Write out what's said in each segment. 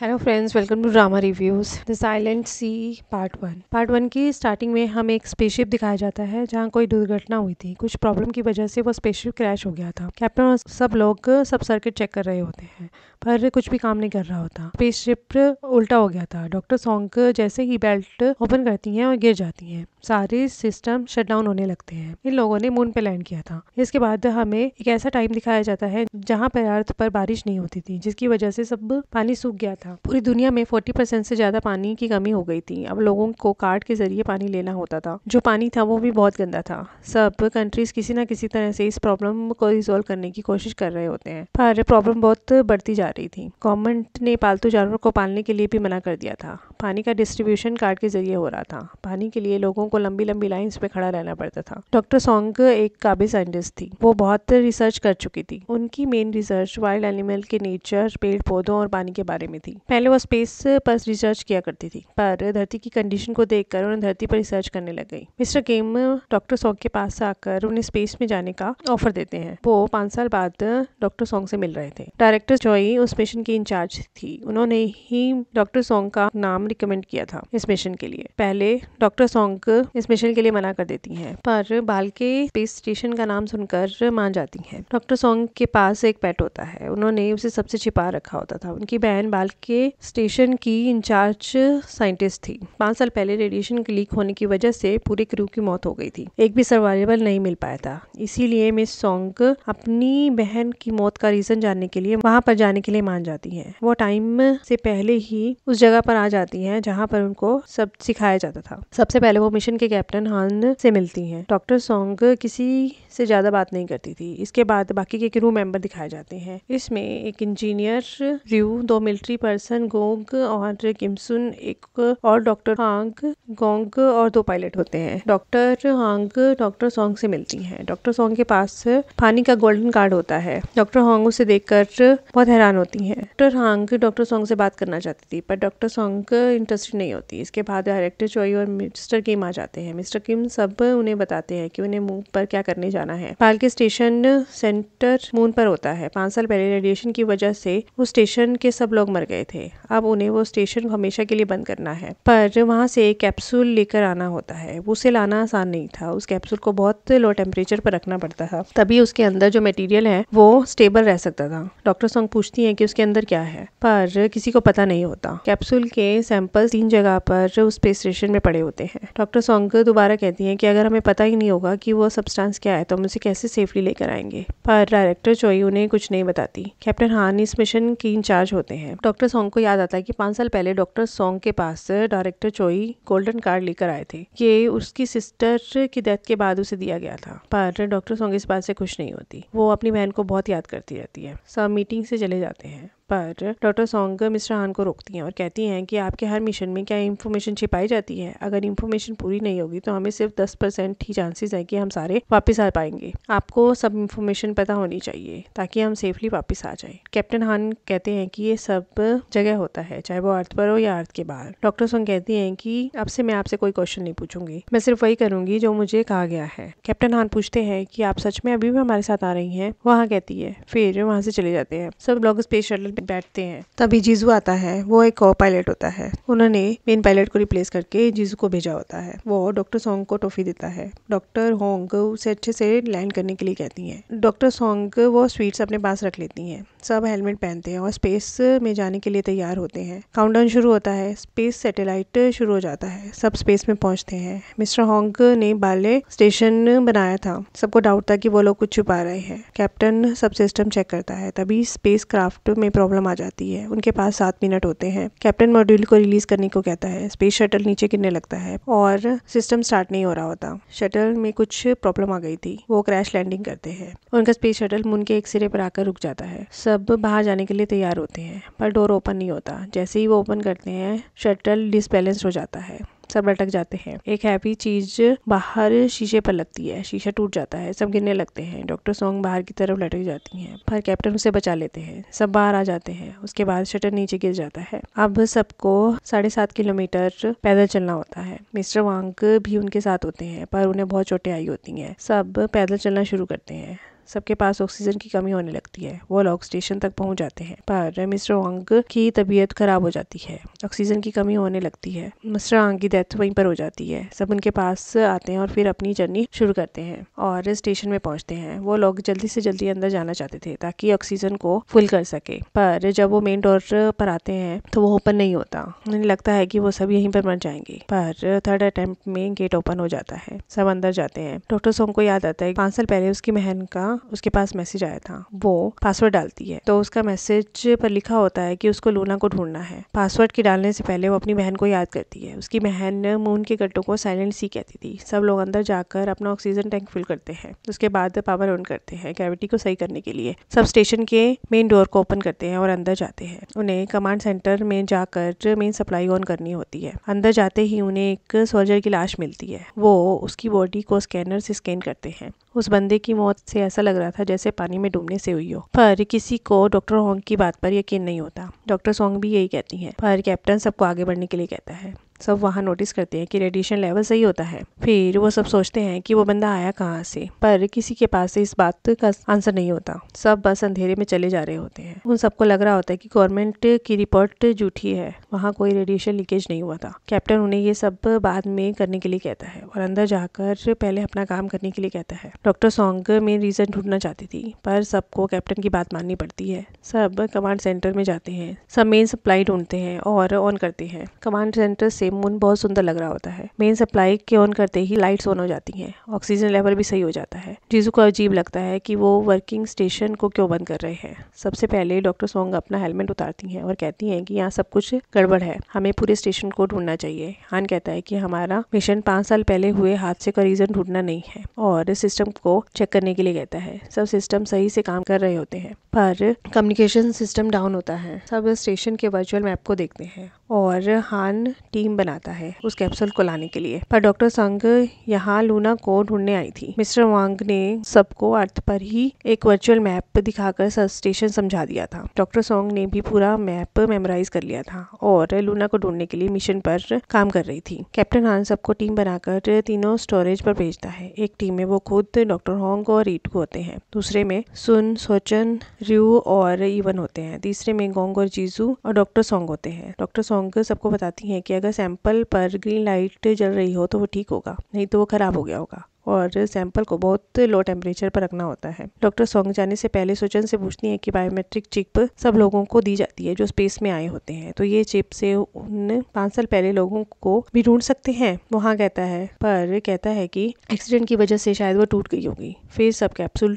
Hello friends welcome to drama reviews the silent sea part one part one की starting में हमें एक spaceship दिखाया जाता है, जहाँ कोई दुर्घटना हुई थी। कुछ प्रॉब्लम की वजह से वो स्पेसशिप क्रैश हो गया था। कैप्टन और सब लोग सब सर्किट चेक कर रहे होते हैं, पर कुछ भी काम नहीं कर रहा होता। स्पेसशिप उल्टा हो गया था। डॉक्टर सॉन्ग जैसे ही बेल्ट ओपन करती हैं और गिर जाती हैं, सारे सिस्टम शट डाउन होने लगते हैं। इन लोगों ने मून पे लैंड किया था। इसके बाद हमें एक ऐसा टाइम दिखाया जाता है, जहाँ पर अर्थ पर बारिश नहीं होती थी, जिसकी वजह से सब पानी सूख गया था। पूरी दुनिया में फोर्टी परसेंट से ज़्यादा पानी की कमी हो गई थी। अब लोगों को कार्ड के ज़रिए पानी लेना होता था। जो पानी था, वो भी बहुत गंदा था। सब कंट्रीज़ किसी न किसी तरह से इस प्रॉब्लम को रिजोल्व करने की कोशिश कर रहे होते हैं। पर प्रॉब्लम बहुत बढ़ती जा रही थी। गवर्नमेंट ने पालतू जानवर को पालने के लिए भी मना कर दिया था। पानी का डिस्ट्रीब्यूशन कार्ड के ज़रिए हो रहा था। पानी के लिए लोगों को लंबी लंबी लाइंस पे खड़ा रहना पड़ता था। डॉक्टर सॉन्ग एक काबिल साइंटिस्ट थी। वो बहुत रिसर्च कर चुकी थी। उनकी मेन रिसर्च वाइल्ड एनिमल के नेचर पेड़, पौधों और पानी के बारे में थी। पहले वो स्पेस पर रिसर्च किया करती थी, पर धरती की कंडीशन को देखकर उन्हें धरती पर रिसर्च करने लग गई। मिस्टर गेम डॉक्टर सॉन्ग के पास आकर उन्हें स्पेस में जाने का ऑफ़र देते हैं। वो पाँच साल बाद डॉक्टर सॉन्ग से मिल रहे थे। डायरेक्टर जॉई उस मिशन की इंचार्ज थी। उन्होंने ही डॉक्टर सोंग का नाम रिकमेंड किया था इस मिशन के लिए। पहले डॉक्टर सोंग इस मिशन के लिए मना कर देती हैं, पर बाल के स्पेस स्टेशन का नाम सुनकर मान जाती हैं। डॉक्टर सोंग के पास एक पेट होता है, उन्होंने उसे सबसे छिपा रखा होता था। उनकी बहन बाल के स्टेशन की इंचार्ज साइंटिस्ट थी। पाँच साल पहले रेडिएशन लीक होने की वजह से पूरे क्रू की मौत हो गई थी। एक भी सर्वाइवल नहीं मिल पाया था। इसीलिए मिस सोंग अपनी बहन की मौत का रीजन जानने के लिए वहाँ पर जाने के लिए मान जाती है। वो टाइम से पहले ही उस जगह पर आ जाती हैं जहाँ पर उनको सब सिखाया जाता था। सबसे पहले वो मिशन के कैप्टन हान से मिलती हैं। डॉक्टर सॉन्ग किसी से ज़्यादा बात नहीं करती थी। इसके बाद बाकी के क्रू मेंबर दिखाए जाते हैं। इसमें एक इंजीनियर रिव दो मिलिट्री पर्सन गोंग और किमसुन एक और डॉक्टर हांग गोंग और दो पायलट होते हैं। डॉक्टर हांग डॉक्टर सोंग से मिलती हैं। डॉक्टर सोंग के पास पानी का गोल्डन कार्ड होता है। डॉक्टर हांग उसे देखकर बहुत हैरान होती हैं। डॉक्टर हांग डॉक्टर सोंग से बात करना चाहती थी, पर डॉक्टर सॉन्ग इंटरेस्टेड नहीं होती। इसके बाद डायरेक्टर चोई और मिस्टर किम आ जाते हैं। मिस्टर किम सब उन्हें बताते हैं कि उन्हें मून पर क्या करने जाना है। पाल के स्टेशन सेंटर मून पर होता है। पाँच साल पहले रेडिएशन की वजह से उस स्टेशन के सब लोग मर गए थे। अब उन्हें वो स्टेशन हमेशा के लिए बंद करना है। पर वहाँ से एक कैप्सूल लेकर आना होता है। उसे लाना आसान नहीं था। उस कैप्सूल को बहुत लो टेम्परेचर पर रखना पड़ता था। तभी उसके अंदर जो मटेरियल है, वो स्टेबल रह सकता था। डॉक्टर सॉन्ग पूछती है कि उसके अंदर क्या है? पर किसी को पता नहीं होता। कैप्सूल के सैंपल तीन जगह पर स्पेस स्टेशन में पड़े होते हैं। डॉक्टर सॉन्ग दोबारा कहती हैं कि अगर हमें पता ही नहीं होगा कि वो सब्सटेंस क्या है तो हम उसे कैसे सेफली लेकर आएँगे। पर डायरेक्टर चोई उन्हें कुछ नहीं बताती। कैप्टन हान इस मिशन की इंचार्ज होते हैं। डॉक्टर सोंग को याद आता है कि पाँच साल पहले डॉक्टर सोंग के पास डायरेक्टर चोई गोल्डन कार्ड लेकर आए थे। ये उसकी सिस्टर की डेथ के बाद उसे दिया गया था। पर डॉक्टर सोंग इस बात से खुश नहीं होती। वो अपनी बहन को बहुत याद करती रहती है। सब मीटिंग से चले जाते हैं। पर डॉक्टर सोंग मिस्टर हान को रोकती हैं और कहती हैं कि आपके हर मिशन में क्या इन्फॉर्मेशन छिपाई जाती है? अगर इन्फॉर्मेशन पूरी नहीं होगी तो हमें सिर्फ़ दस परसेंट ही चांसेस है कि हम सारे वापस आ पाएँगे। आपको सब इन्फॉर्मेशन पता होनी चाहिए ताकि हम सेफली वापस आ जाए। कैप्टन हान कहते हैं कि ये सब जगह होता है, चाहे वो अर्थ पर हो या अर्थ के बाहर। डॉक्टर सोंग कहती हैं कि अब से मैं आपसे कोई क्वेश्चन नहीं पूछूँगी। मैं सिर्फ़ वही करूँगी जो मुझे कहा गया है। कैप्टन हान पूछते हैं कि आप सच में अभी भी हमारे साथ आ रही हैं? वहाँ कहती है। फिर वहाँ से चले जाते हैं। सब लोग स्पेस शटल बैठते हैं। तभी जीजू आता है। वो एक को पायलट होता है। उन्होंने मेन पायलट को रिप्लेस करके जीजू को भेजा होता है। वो डॉक्टर सोंग को टॉफी देता है। डॉक्टर होंग उसे अच्छे से लैंड करने के लिए कहती है। डॉक्टर सोंग वो स्वीट्स अपने पास रख लेती हैं। सब हेलमेट पहनते हैं और स्पेस में जाने के लिए तैयार होते हैं। काउंटडाउन शुरू होता है, स्पेस सैटेलाइट शुरू हो जाता है, सब स्पेस में पहुँचते हैं। मिस्टर हॉन्ग ने बाले स्टेशन बनाया था। सबको डाउट था कि वो लोग कुछ छुपा रहे हैं। कैप्टन सब सिस्टम चेक करता है, तभी स्पेस क्राफ्ट में प्रॉब्लम आ जाती है। उनके पास सात मिनट होते हैं। कैप्टन मॉड्यूल को रिलीज़ करने को कहता है, स्पेस शटल नीचे गिरने लगता है और सिस्टम स्टार्ट नहीं हो रहा होता। शटल में कुछ प्रॉब्लम आ गई थी। वो क्रैश लैंडिंग करते हैं। उनका स्पेस शटल मून के एक सिरे पर आकर रुक जाता है। सब बाहर जाने के लिए तैयार होते हैं, पर डोर ओपन नहीं होता। जैसे ही वो ओपन करते हैं शटल डिसबैलेंस हो जाता है। सब लटक जाते हैं। एक हैवी चीज़ बाहर शीशे पर लगती है। शीशा टूट जाता है। सब गिरने लगते हैं। डॉक्टर सॉन्ग बाहर की तरफ़ लटक जाती हैं, पर कैप्टन उसे बचा लेते हैं। सब बाहर आ जाते हैं। उसके बाद शटर नीचे गिर जाता है। अब सबको साढ़े सात किलोमीटर पैदल चलना होता है। मिस्टर वांग भी उनके साथ होते हैं, पर उन्हें बहुत चोटें आई होती हैं। सब पैदल चलना शुरू करते हैं। सबके पास ऑक्सीजन की कमी होने लगती है। वो लोग स्टेशन तक पहुँच जाते हैं। पर मिस्टर वांग की तबीयत खराब हो जाती है। ऑक्सीजन की कमी होने लगती है। मिस्टर वांग की डेथ वहीं पर हो जाती है। सब उनके पास आते हैं और फिर अपनी जर्नी शुरू करते हैं और स्टेशन में पहुँचते हैं। वो लोग जल्दी से जल्दी अंदर जाना चाहते थे ताकि ऑक्सीजन को फुल कर सके। पर जब वो मेन डोर पर आते हैं तो वो ओपन नहीं होता। उन्हें लगता है कि वो सब यहीं पर मर जाएँगे। पर थर्ड अटेम्प्ट में गेट ओपन हो जाता है। सब अंदर जाते हैं। डॉक्टर सोंग को याद आता है पाँच साल पहले उसकी बहन का उसके पास मैसेज आया था। वो पासवर्ड डालती है। तो उसका मैसेज पर लिखा होता है कि उसको लूना को ढूंढना है। पासवर्ड की डालने से पहले वो अपनी बहन को याद करती है। उसकी बहन मून के गट्टों को साइलेंट सी कहती थी। सब लोग अंदर जाकर अपना ऑक्सीजन टैंक फिल करते हैं। उसके बाद पावर ऑन करते हैं ग्रेविटी को सही करने के लिए। सब स्टेशन के मेन डोर को ओपन करते हैं और अंदर जाते हैं। उन्हें कमांड सेंटर में जाकर मेन सप्लाई ऑन करनी होती है। अंदर जाते ही उन्हें एक सोल्जर की लाश मिलती है। वो उसकी बॉडी को स्कैनर से स्कैन करते हैं। उस बंदे की मौत से ऐसा लग रहा था जैसे पानी में डूबने से हुई हो। पर किसी को डॉक्टर होंग की बात पर यकीन नहीं होता। डॉक्टर सोंग भी यही कहती हैं। पर कैप्टन सबको आगे बढ़ने के लिए कहता है। सब वहाँ नोटिस करते हैं कि रेडिएशन लेवल सही होता है। फिर वो सब सोचते हैं कि वो बंदा आया कहाँ से, पर किसी के पास से इस बात का आंसर नहीं होता। सब बस अंधेरे में चले जा रहे होते हैं। उन सबको लग रहा होता है कि गवर्नमेंट की रिपोर्ट झूठी है। वहाँ कोई रेडिएशन लीकेज नहीं हुआ था। कैप्टन उन्हें ये सब बाद में करने के लिए कहता है और अंदर जाकर पहले अपना काम करने के लिए कहता है। डॉक्टर सॉन्ग में रीजन ढूंढना चाहती थी, पर सबको कैप्टन की बात माननी पड़ती है। सब कमांड सेंटर में जाते हैं। सब मेन सप्लाई ढूंढते हैं और ऑन करते हैं। कमांड सेंटर से मून बहुत सुंदर लग रहा होता है। मेन सप्लाई के ऑन करते ही लाइट्स ऑन हो जाती हैं। ऑक्सीजन लेवल भी सही हो जाता है। जीजू को अजीब लगता है कि वो वर्किंग स्टेशन को क्यों बंद कर रहे हैं। सबसे पहले डॉक्टर सोंग अपना हेलमेट उतारती हैं और कहती हैं कि यहाँ सब कुछ गड़बड़ है। हमें पूरे स्टेशन को ढूंढना चाहिए। हान कहता है कि हमारा मिशन पाँच साल पहले हुए हादसे का रीजन ढूंढना नहीं है और सिस्टम को चेक करने के लिए कहता है। सब सिस्टम सही से काम कर रहे होते हैं। पर कम्युनिकेशन सिस्टम डाउन होता है। सब स्टेशन के वर्चुअल मैप को देखते हैं। और हान टीम बनाता है उस कैप्सूल को लाने के लिए। पर डॉक्टर संग यहाँ लूना को ढूँढने आई थी। मिस्टर वांग ने सबको अर्थ पर ही एक वर्चुअल मैप दिखाकर स्टेशन समझा दिया था। डॉक्टर सोंग ने भी पूरा मैप मेमोराइज कर लिया था और लूना को ढूँढने के लिए मिशन पर काम कर रही थी। कैप्टन हान सबको टीम बनाकर तीनों स्टोरेज पर भेजता है। एक टीम में वो खुद डॉक्टर होंग और रीटू होते हैं। दूसरे में सुन, सोचन रियू और इवन होते हैं। तीसरे में गोंग और जीजू और डॉक्टर सोंग होते हैं। डॉक्टर सोंग सोंग सबको बताती हैं कि अगर सैंपल पर ग्रीन लाइट जल रही हो तो वो ठीक होगा, नहीं तो वो खराब हो गया होगा। और सैंपल को बहुत लो टेम्परेचर पर रखना होता है। डॉक्टर सोंग जाने से पहले सोचन से पूछती है कि बायोमेट्रिक चिप सब लोगों को दी जाती है जो स्पेस में आए होते हैं। तो ये चिप से उन पाँच साल पहले लोगों को भी ढूंढ सकते हैं। वो हाँ कहता है, पर कहता है कि एक्सीडेंट की वजह से शायद वो टूट गई होगी। फिर सब कैप्सूल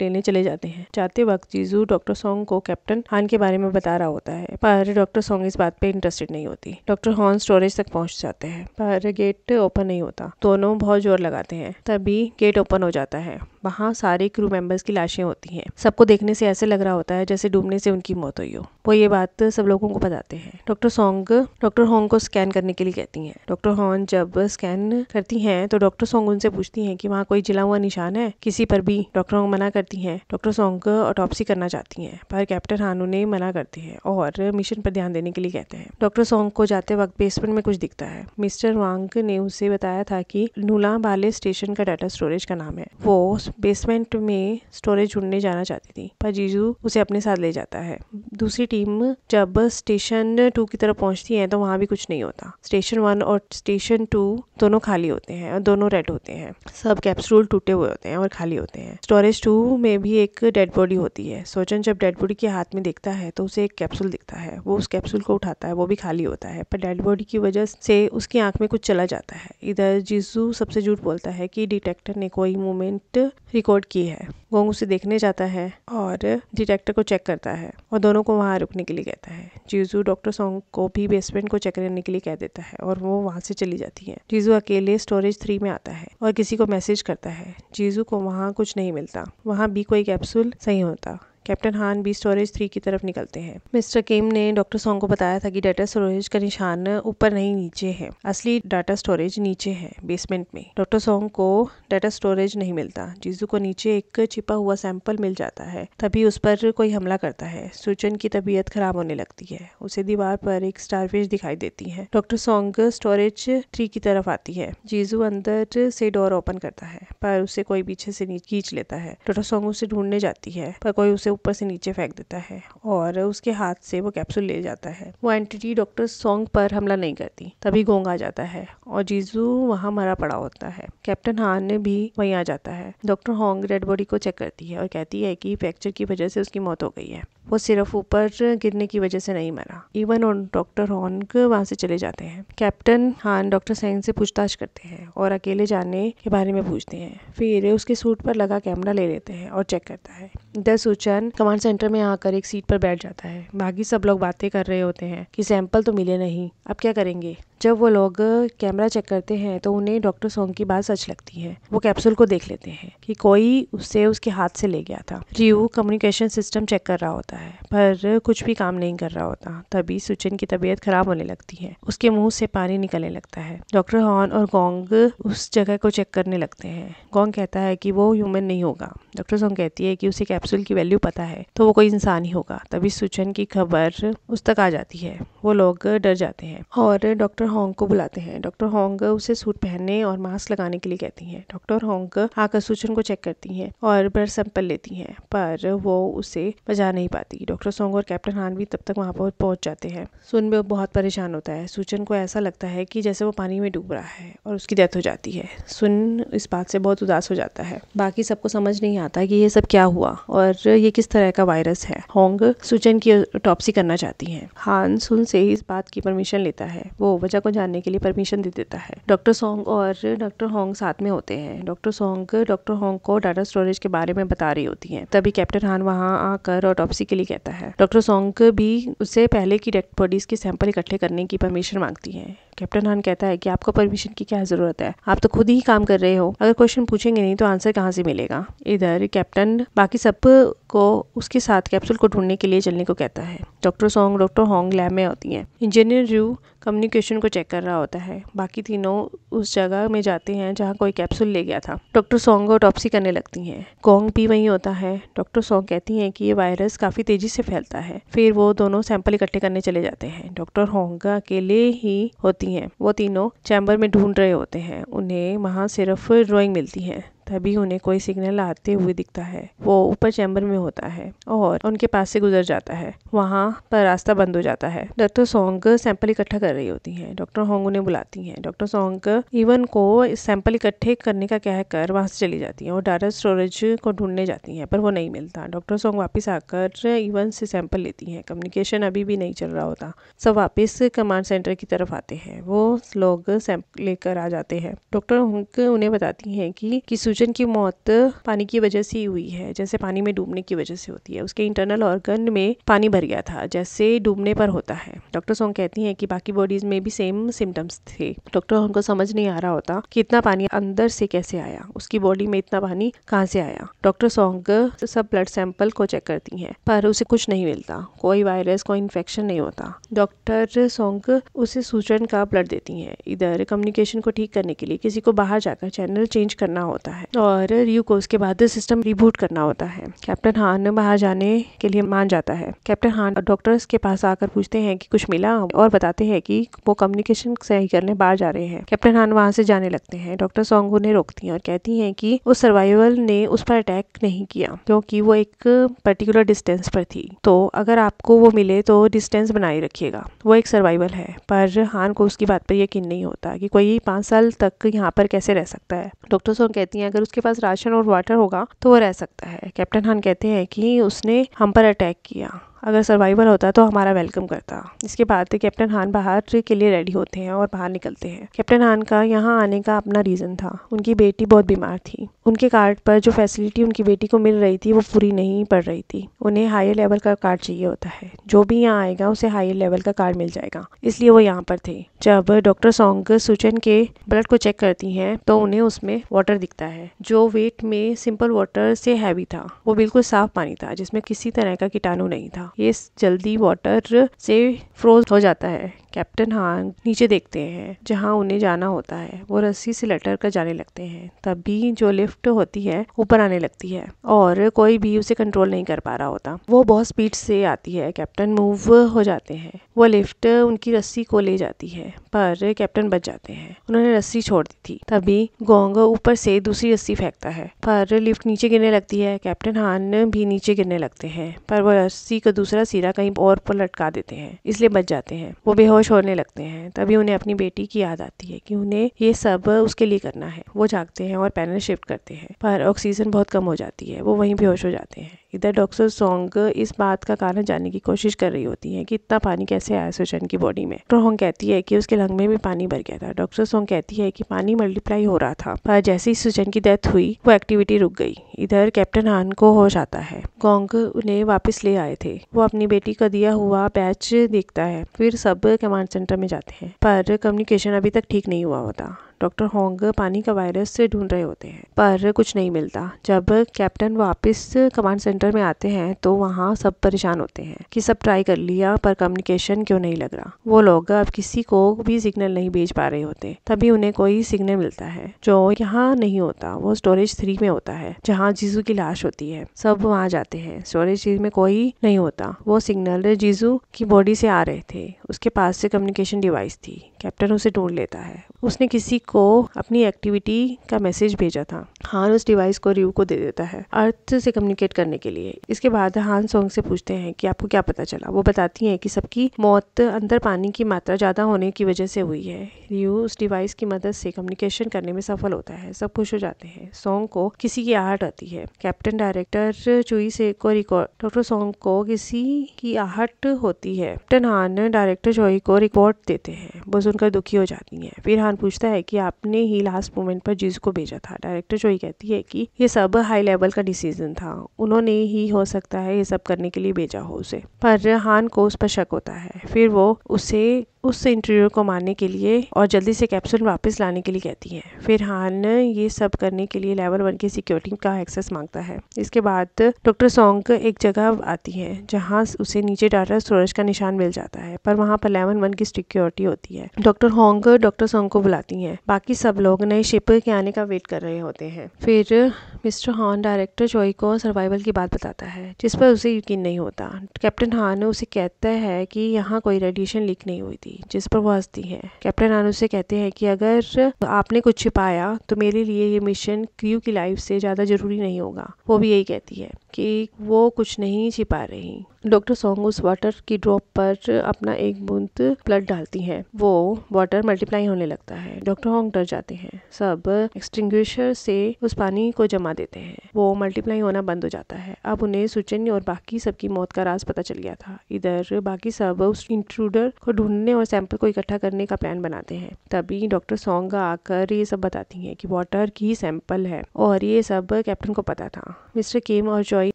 लेने चले जाते हैं। जाते वक्त जीजू डॉक्टर सोंग को कैप्टन हान के बारे में बता रहा होता है, पर डॉक्टर सोंग इस बात पे इंटरेस्टेड नहीं होती। डॉक्टर हॉन स्टोरेज तक पहुँच जाते हैं, पर गेट ओपन नहीं होता। दोनों बहुत ज़ोर लगाते हैं। तभी गेट ओपन हो जाता है। वहाँ सारे क्रू मेंबर्स की लाशें होती हैं। सबको देखने से ऐसे लग रहा होता है जैसे डूबने से उनकी मौत हुई हो। वो ये बात सब लोगों को बताते हैं। डॉक्टर सोंग डॉक्टर होंग को स्कैन करने के लिए कहती हैं। डॉक्टर होंग जब स्कैन करती हैं तो डॉक्टर सोंग उनसे पूछती हैं कि वहाँ कोई जिला हुआ निशान है? किसी पर भी डॉक्टर होंग मना करती हैं। डॉक्टर सोंग ऑटोपसी करना चाहती हैं, पर कैप्टन हानू ने मना करती है और मिशन पर ध्यान देने के लिए कहते हैं। डॉक्टर सोंग को जाते वक्त बेसमेंट में कुछ दिखता है। मिस्टर वांग ने उसे बताया था कि नूला बाले स्टेशन का डाटा स्टोरेज का नाम है। वो बेसमेंट में स्टोरेज ढूँढने जाना चाहती थी, पर जीजू उसे अपने साथ ले जाता है। दूसरी टीम जब स्टेशन टू की तरफ़ पहुँचती है तो वहाँ भी कुछ नहीं होता। स्टेशन वन और स्टेशन टू दोनों खाली होते हैं और दोनों रेड होते हैं। सब कैप्सूल टूटे हुए होते हैं और खाली होते हैं। स्टोरेज टू में भी एक डेड बॉडी होती है। सोचन जब डेड बॉडी के हाथ में देखता है तो उसे एक कैप्सूल दिखता है। वो उस कैप्सूल को उठाता है, वो भी खाली होता है, पर डेड बॉडी की वजह से उसकी आँख में कुछ चला जाता है। इधर जीजू सबसे झूठ बोलता है कि डिटेक्टर ने कोई मूवमेंट रिकॉर्ड की है। गोंग उसे देखने जाता है और डिटेक्टर को चेक करता है और दोनों को वहाँ रुकने के लिए कहता है। जीजू डॉक्टर सोंग को भी बेसमेंट को चेक करने के लिए कह देता है और वो वहाँ से चली जाती है। जीजू अकेले स्टोरेज थ्री में आता है और किसी को मैसेज करता है। जीजू को वहाँ कुछ नहीं मिलता। वहाँ भी कोई कैप्सूल सही होता। कैप्टन हान भी स्टोरेज थ्री की तरफ़ निकलते हैं। मिस्टर केम ने डॉक्टर सॉन्ग को बताया था कि डाटा स्टोरेज का निशान ऊपर नहीं, नीचे है। असली डाटा स्टोरेज नीचे है बेसमेंट में। डॉक्टर सॉन्ग को डाटा स्टोरेज नहीं मिलता। जीजू को नीचे एक छिपा हुआ सैंपल मिल जाता है। तभी उस पर कोई हमला करता है। सुचन की तबीयत खराब होने लगती है। उसे दीवार पर एक स्टारफिश दिखाई देती है। डॉक्टर सॉन्ग स्टोरेज थ्री की तरफ़ आती है। जीजू अंदर से डोर ओपन करता है, पर उसे कोई पीछे से खींच लेता है। डॉक्टर सॉन्ग उसे ढूँढने जाती है, पर कोई उसे ऊपर से नीचे फेंक देता है और उसके हाथ से वो कैप्सूल ले जाता है। वो एंटिटी डॉक्टर सोंग पर हमला नहीं करती, तभी गोंग आ जाता है और जीजू वहाँ मरा पड़ा होता है। कैप्टन हान भी वहीं आ जाता है। डॉक्टर होंग डेड बॉडी को चेक करती है और कहती है कि फ्रैक्चर की वजह से उसकी मौत हो गई है। वो सिर्फ़ ऊपर गिरने की वजह से नहीं मरा। इवन और डॉक्टर हॉन्ग वहाँ से चले जाते हैं। कैप्टन हान डॉक्टर सेंग से पूछताछ करते हैं और अकेले जाने के बारे में पूछते हैं। फिर उसके सूट पर लगा कैमरा ले लेते हैं और चेक करता है। द सुचन कमांड सेंटर में आकर एक सीट पर बैठ जाता है। बाकी सब लोग बातें कर रहे होते हैं कि सैंपल तो मिले नहीं। अब क्या करेंगे? जब वो लोग कैमरा चेक करते हैं तो उन्हें डॉक्टर सोंग की बात सच लगती है। वो कैप्सूल को देख लेते हैं कि कोई उससे उसके हाथ से ले गया था। रियू कम्युनिकेशन सिस्टम चेक कर रहा होता है पर कुछ भी काम नहीं कर रहा होता, तभी सुचिन की तबीयत खराब होने लगती है। उसके मुँह से पानी निकलने लगता है। डॉक्टर हॉन और गोंग उस जगह को चेक करने लगते हैं। गोंग कहता है कि वो ह्यूमन नहीं होगा। डॉक्टर सोंग कहती है कि उसे कैप्सूल की वैल्यू पता है तो वो कोई इंसान ही होगा। तभी सुचन की खबर उस तक आ जाती है। वो लोग डर जाते हैं और डॉक्टर होंग को बुलाते हैं। डॉक्टर होंग उसे सूट पहनने और मास्क लगाने के लिए कहती हैं। डॉक्टर होंग आकर सुचन को चेक करती हैं और ब्लड सैंपल लेती हैं, पर वो उसे बजा नहीं पाती। डॉक्टर सोंग और कैप्टन हान भी तब तक वहाँ पर पहुँच जाते हैं। सुन में बहुत परेशान होता है। सूचन को ऐसा लगता है कि जैसे वो पानी में डूब रहा है और उसकी डेथ हो जाती है। सुन इस बात से बहुत उदास हो जाता है। बाकी सबको समझ नहीं आता कि ये सब क्या हुआ और ये किस तरह का वायरस है। होंग सुचन की टॉपसी करना चाहती हैं। हान सुन से इस बात की परमिशन लेता है। वो वजह को जानने के लिए परमिशन दे देता है। डॉक्टर सोंग और डॉक्टर होंग साथ में होते हैं। डॉक्टर सोंग डॉक्टर होंग को डाटा स्टोरेज के बारे में बता रही होती है। तभी कैप्टन हान वहाँ आकर ऑटोप्सी के लिए कहता है। डॉक्टर सोंग भी उससे पहले की डेड बॉडीज के सैंपल इकट्ठे करने की परमिशन मांगती है। कैप्टन हान कहता है कि आपको परमिशन की क्या ज़रूरत है? आप तो खुद ही काम कर रहे हो। अगर क्वेश्चन पूछेंगे नहीं तो आंसर कहाँ से मिलेगा? इधर कैप्टन बाकी सबको उसके साथ कैप्सूल को ढूँढने के लिए चलने को कहता है। Doctor Song, doctor Hong lab में होती हैं। इंजीनियर रू कम्युनिकेशन को चेक कर रहा होता है। बाकी तीनों उस जगह में जाते हैं जहाँ कोई कैप्सूल ले गया था। डॉक्टर सोंग ऑटोप्सी करने लगती हैं। गोंग भी वहीं होता है। डॉक्टर सोंग कहती हैं कि ये वायरस काफ़ी तेज़ी से फैलता है। फिर वो दोनों सैंपल इकट्ठे करने चले जाते हैं। डॉक्टर होंग अकेले ही होती हैं। वो तीनों चैम्बर में ढूंढ रहे होते हैं। उन्हें वहाँ सिर्फ़ ड्राइंग मिलती है। तभी उन्हें कोई सिग्नल आते हुए दिखता है। वो ऊपर चैम्बर में होता है और उनके पास से गुजर जाता है। वहाँ पर रास्ता बंद हो जाता है। डॉक्टर सोंग सैंपल इकट्ठा कर रही होती है। डॉक्टर होंग उन्हें बुलाती हैं। डॉक्टर सोंग इवन को सैंपल इकट्ठे करने का कहकर वहाँ से चली जाती है और डाटा स्टोरेज को ढूँढने जाती हैं पर वो नहीं मिलता। डॉक्टर सोंग वापस आकर इवन से सैंपल लेती हैं। कम्युनिकेशन अभी भी नहीं चल रहा होता। सब वापस कमांड सेंटर की तरफ़ आते हैं। वो लोग सैंपल लेकर आ जाते हैं। डॉक्टर होंग उन्हें बताती हैं कि, कि सूजन की मौत पानी की वजह से ही हुई है। जैसे पानी में डूबने की वजह से होती है। उसके इंटरनल ऑर्गन में पानी भर गया था, जैसे डूबने पर होता है। डॉक्टर सोंग कहती हैं कि बाकी बॉडीज में भी सेम सिम्टम्स थे। डॉक्टर उनको समझ नहीं आ रहा होता कि इतना पानी अंदर से कैसे आया, उसकी बॉडी में इतना पानी कहाँ से आया। डॉक्टर सोंग सब ब्लड सैंपल को चेक करती हैं, पर उसे कुछ नहीं मिलता। कोई वायरस कोई इन्फेक्शन नहीं होता। डॉक्टर सोंग उसे सूचन का ब्लड देती हैं, इधर कम्युनिकेशन को ठीक करने के लिए। किसी को बाहर जाकर चैनल चेंज करना होता है। और रियू को उसके बाद सिस्टम रिबूट करना होता है। कैप्टन हान बाहर जाने के लिए मान जाता है। कैप्टन हान डॉक्टर्स के पास आकर पूछते हैं कि कुछ मिला? और बताते हैं कि वो कम्युनिकेशन सही करने बाहर जा रहे हैं। कैप्टन हान वहाँ से जाने लगते हैं। डॉक्टर सोंग उन्हें रोकती हैं और कहती हैं कि उस सर्वाइवल ने उस पर अटैक नहीं किया, क्योंकि वो एक पर्टिकुलर डिस्टेंस पर थी। तो अगर आपको वो मिले तो डिस्टेंस बनाए रखिएगा। वो एक सर्वाइवल है, पर हान को उसकी बात पर यकीन नहीं होता कि कोई पाँच साल तक यहाँ पर कैसे रह सकता है। डॉक्टर सोंग कहती हैं अगर उसके पास राशन और वाटर होगा तो वो रह सकता है। कैप्टन हान कहते हैं कि उसने हम पर अटैक किया। अगर सर्वाइवल होता तो हमारा वेलकम करता। इसके बाद कैप्टन हान बाहर के लिए रेडी होते हैं और बाहर निकलते हैं। कैप्टन हान का यहाँ आने का अपना रीजन था। उनकी बेटी बहुत बीमार थी। उनके कार्ड पर जो फैसिलिटी उनकी बेटी को मिल रही थी वो पूरी नहीं पड़ रही थी। उन्हें हायर लेवल का कार्ड चाहिए होता है। जो भी यहाँ आएगा उसे हायर लेवल का कार्ड मिल जाएगा। इसलिए वो यहाँ पर थे। जब डॉक्टर सोंग सुचन के ब्लड को चेक करती हैं तो उन्हें उसमें वाटर दिखता है। जो वेट में सिंपल वाटर से हैवी था, वो बिल्कुल साफ़ पानी था, जिसमें किसी तरह का कीटाणु नहीं था। ये जल्दी वाटर से फ्रोज हो जाता है। कैप्टन हान नीचे देखते हैं, जहाँ उन्हें जाना होता है। वो रस्सी से लटर कर जाने लगते हैं। तभी जो लिफ्ट होती है, ऊपर आने लगती है और कोई भी उसे कंट्रोल नहीं कर पा रहा होता। वो बहुत स्पीड से आती है। कैप्टन मूव हो जाते हैं। वो लिफ्ट उनकी रस्सी को ले जाती है, पर कैप्टन बच जाते हैं। उन्होंने रस्सी छोड़ दी थी। तभी गोंग ऊपर से दूसरी रस्सी फेंकता है, पर लिफ्ट नीचे गिरने लगती है। कैप्टन हान भी नीचे गिरने लगते हैं, पर वो रस्सी का दूसरा सिरा कहीं और पर लटका देते हैं, इसलिए बच जाते हैं। वो बेहोश छोड़ने लगते हैं, तभी उन्हें अपनी बेटी की याद आती है कि उन्हें ये सब उसके लिए करना है। वो जागते हैं और पैनल शिफ्ट करते हैं, पर ऑक्सीजन बहुत कम हो जाती है, वो वहीं बेहोश हो जाते हैं। इधर डॉक्टर सॉन्ग इस बात का कारण जानने की कोशिश कर रही होती है कि इतना पानी कैसे आया सुचन की बॉडी में। डॉक्टर होंग कहती है कि उसके लंग में भी पानी भर गया था। डॉक्टर सॉन्ग कहती है कि पानी मल्टीप्लाई हो रहा था, पर जैसे ही सुचन की डेथ हुई, वो एक्टिविटी रुक गई। इधर कैप्टन हान को होश आता है। गोंग उन्हें वापस ले आए थे। वो अपनी बेटी का दिया हुआ बैच देखता है। फिर सब कमांड सेंटर में जाते हैं। पर कम्युनिकेशन अभी तक ठीक नहीं हुआ होता। डॉक्टर होंग पानी का वायरस ढूंढ रहे होते हैं, पर कुछ नहीं मिलता। जब कैप्टन वापस कमांड सेंटर में आते हैं तो वहाँ सब परेशान होते हैं कि सब ट्राई कर लिया, पर कम्युनिकेशन क्यों नहीं लग रहा? वो लोग अब किसी को भी सिग्नल नहीं भेज पा रहे होते। तभी उन्हें कोई सिग्नल मिलता है, जो यहाँ नहीं होता। वो स्टोरेज थ्री में होता है, जहाँ जीजू की लाश होती है। सब वहाँ जाते हैं। स्टोरेज थ्री में कोई नहीं होता। वो सिग्नल जीजू की बॉडी से आ रहे थे। उसके पास से कम्युनिकेशन डिवाइस थी। कैप्टन उसे ढूंढ लेता है। उसने किसी को अपनी एक्टिविटी का मैसेज भेजा था। हान उस डिवाइस को रिव को दे देता है, अर्थ से कम्युनिकेट करने के लिए। इसके बाद हान सोंग से पूछते हैं कि आपको क्या पता चला? वो बताती हैं कि सबकी मौत अंदर पानी की मात्रा ज़्यादा होने की वजह से हुई है। रिव उस डिवाइस की मदद से कम्युनिकेशन करने में सफल होता है। सब खुश हो जाते हैं। सोंग को किसी की आहट आती है। कैप्टन डायरेक्टर चुई से को रिकॉर्ड डॉक्टर सोंग को किसी की आहट होती है। कैप्टन हान डायरेक्टर चोई को रिकॉर्ड देते हैं। वो सुनकर दुखी हो जाती है। फिर हान पूछता है कि आपने ही लास्ट मोमेंट पर जीज को भेजा था। डायरेक्टर जो ही कहती है कि ये सब हाई लेवल का डिसीज़न था। उन्होंने ही हो सकता है ये सब करने के लिए भेजा हो उसे। पर हान को उस पर शक होता है। फिर वो उसे उस इंटरव्यू को मारने के लिए और जल्दी से कैप्सूल वापस लाने के लिए कहती है। फिर हान ये सब करने के लिए लेवल वन की सिक्योरिटी का एक्सेस माँगता है। इसके बाद डॉक्टर सोंग एक जगह आती है, जहाँ उसे नीचे डाटा स्टोरेज का निशान मिल जाता है, पर वहाँ पर लेवल वन की सिक्योरिटी होती है। डॉक्टर होंग डॉक्टर सोंग को बुलाती है। बाकी सब लोग नए शिप के आने का वेट कर रहे होते हैं। फिर मिस्टर हॉन डायरेक्टर चोई को सर्वाइवल की बात बताता है, जिस पर उसे यकीन नहीं होता। कैप्टन हान उसे कहता है कि यहाँ कोई रेडिएशन लीक नहीं हुई थी, जिस पर वो हंसती है। कैप्टन हान उसे कहते हैं कि अगर आपने कुछ छिपाया तो मेरे लिए ये मिशन क्रू की लाइफ से ज़्यादा ज़रूरी नहीं होगा। वो भी यही कहती है कि वो कुछ नहीं छिपा रही। डॉक्टर सोंग उस वाटर की ड्रॉप पर अपना एक बूंद ब्लड डालती हैं। वो वाटर मल्टीप्लाई होने लगता है। डॉक्टर होंग डर जाते हैं। सब एक्सटिंग्विशर से उस पानी को जमा देते हैं। वो मल्टीप्लाई होना बंद हो जाता है। अब उन्हें सुचन और बाकी सबकी मौत का राज पता चल गया था। इधर बाकी सब उस इंट्रूडर को ढूँढने और सैंपल को इकट्ठा करने का प्लान बनाते हैं। तभी डॉक्टर सोंग आकर ये सब बताती है की वाटर की सैंपल है और ये सब कैप्टन को पता था। मिस्टर केम और जॉय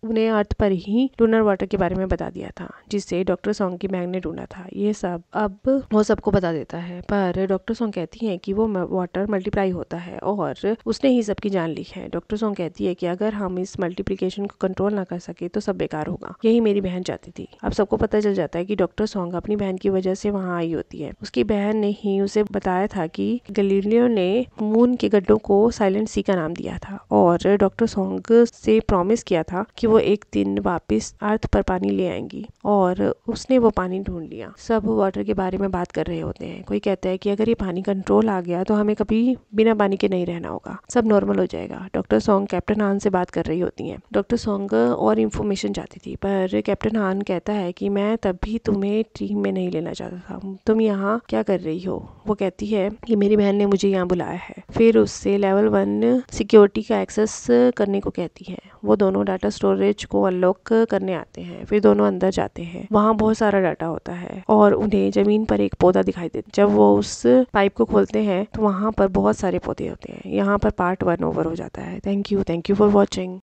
उन्हें अर्थ पर ही लूनर वाटर के बारे में बता दिया था, जिससे डॉक्टर सॉन्ग की बैंग ने ढूंढा था। ये सब अब वो सबको बता देता है, पर डॉक्टर सोंग कहती है कि वो वाटर मल्टीप्लाई होता है और उसने ही सबकी जान ली है। डॉक्टर सोंग कहती है कि अगर हम इस मल्टीप्लीकेशन को कंट्रोल ना कर सके तो सब बेकार होगा। यही मेरी बहन चाहती थी। अब सबको पता चल जाता है कि डॉक्टर सॉन्ग अपनी बहन की वजह से वहाँ आई होती है। उसकी बहन ने ही उसे बताया था कि गलीलियो ने मून के गड्ढों को साइलेंट सी का नाम दिया था और डॉक्टर सोंग से प्रॉमिस किया था कि वो एक दिन वापस अर्थ पर पानी ले आएँगी। और उसने वो पानी ढूंढ लिया। सब वाटर के बारे में बात कर रहे होते हैं। कोई कहता है कि अगर ये पानी कंट्रोल आ गया तो हमें कभी बिना पानी के नहीं रहना होगा। सब नॉर्मल हो जाएगा। डॉक्टर सोंग कैप्टन हान से बात कर रही होती हैं। डॉक्टर सोंग और इन्फॉर्मेशन चाहती थी, पर कैप्टन हान कहता है कि मैं तब भी तुम्हें टीम में नहीं लेना चाहता था। तुम यहाँ क्या कर रही हो? वो कहती है कि मेरी बहन ने मुझे यहाँ बुलाया है। फिर उससे लेवल वन सिक्योरिटी का एक्सेस करने को कहती है। वो दोनों डाटा स्टोरेज को अनलॉक करने आते हैं। फिर दोनों अंदर जाते हैं। वहाँ बहुत सारा डाटा होता है और उन्हें ज़मीन पर एक पौधा दिखाई देता जब वो उस पाइप को खोलते हैं तो वहाँ पर बहुत सारे पौधे होते हैं। यहाँ पर पार्ट वन ओवर हो जाता है। Thank you thank you for watching